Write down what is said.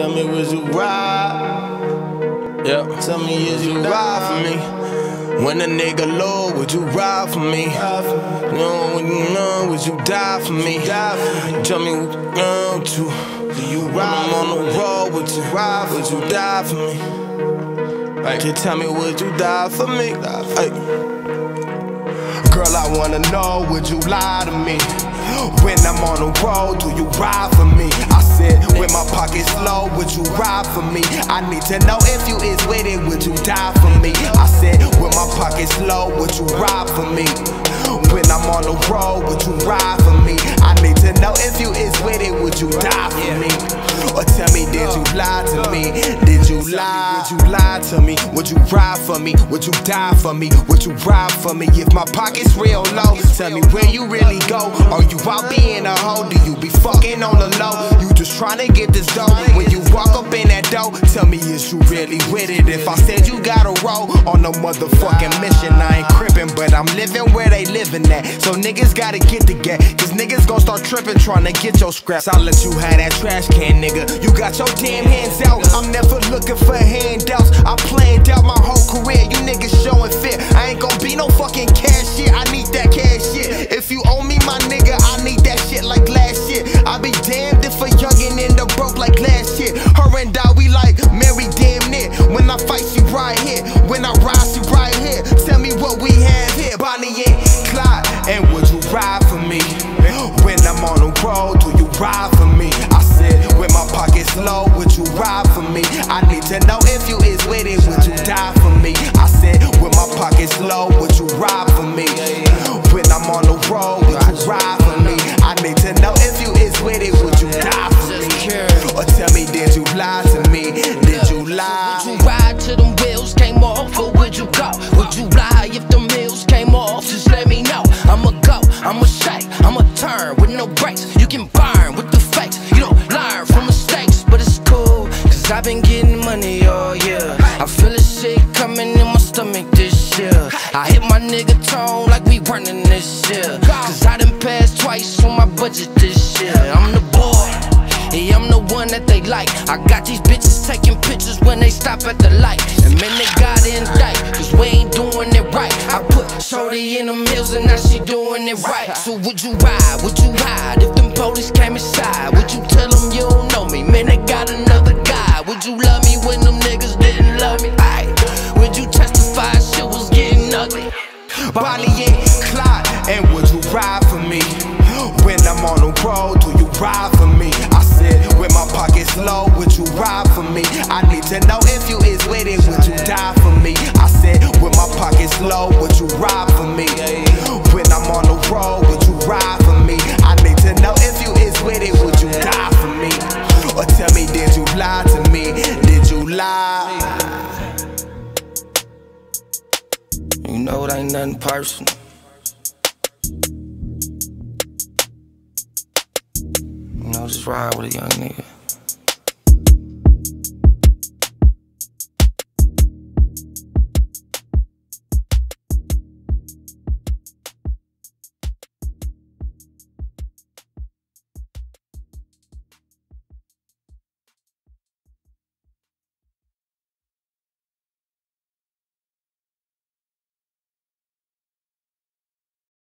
Tell me, would you ride? Yeah. Tell me, is you ride for me? When a nigga low, would you ride for me? No, when you know, would you die for me? Tell me, would you know to? Do you ride? I'm on the road, would you ride? Would you die for me? Like, you tell me, would you die for me? Girl, I wanna know, would you lie to me? When I'm on the road, do you ride for me? I said, when my pocket's low, would you ride for me? I need to know if you is with it, would you die for me? I said, when my pocket's low, would you ride for me? When I'm on the road, would you ride for me? I need to know if you to me? Would you ride for me? Would you die for me? Would you ride for me? If my pocket's real low, tell me where you really go. Are you out being a hoe? Do you be fucking on the low? You just trying to get this dough. When you door, tell me is you really with it? If I said you gotta roll on a motherfucking mission, I ain't crippin', but I'm living where they living at. So niggas gotta get the get, cause niggas gon' start trippin' trying to get your scraps. I'll let you have that trash can, nigga. You got your damn hands out. I'm never looking for handouts. I planned out right here. When I rise, she right here. Tell me what we have here. Bonnie and Clyde. And would you ride for me? When I'm on the road, do you ride for me? I said, when my pocket's low, would you ride for me? I need to know if you is with it, would you die for me? I said, when my pocket's low, would till them wheels came off, or would you go? Would you lie if the wheels came off? Just let me know. I'ma go, I'ma shake, I'ma turn with no brakes. You can burn with the fakes. You don't learn from mistakes, but it's cool. Cause I've been getting money all year. I feel a shit coming in my stomach this year. I hit my nigga tone like we running this year. Cause I done passed twice on my budget this year. I'm the boy. Yeah, I'm the one that they like. I got these when they stop at the light. And man, they got indict, cause we ain't doing it right. I put Shorty in the hills and now she doing it right. So would you ride? Would you hide? If them police came inside, would you tell them you don't know me? Man, they got another guy. Would you love me when them niggas didn't love me? Aye. Would you testify shit was getting ugly? Bonnie and Clyde, and would you ride for me? When I'm on the road, do you ride for me? I said, when my pocket's low, would you ride I know if you is with it, would you die for me? I said, when my pocket's low, would you ride for me? When I'm on the road, would you ride for me? I need to know if you is with it, would you die for me? Or tell me, did you lie to me? Did you lie? You know it ain't nothing personal. You know, just ride with a young nigga.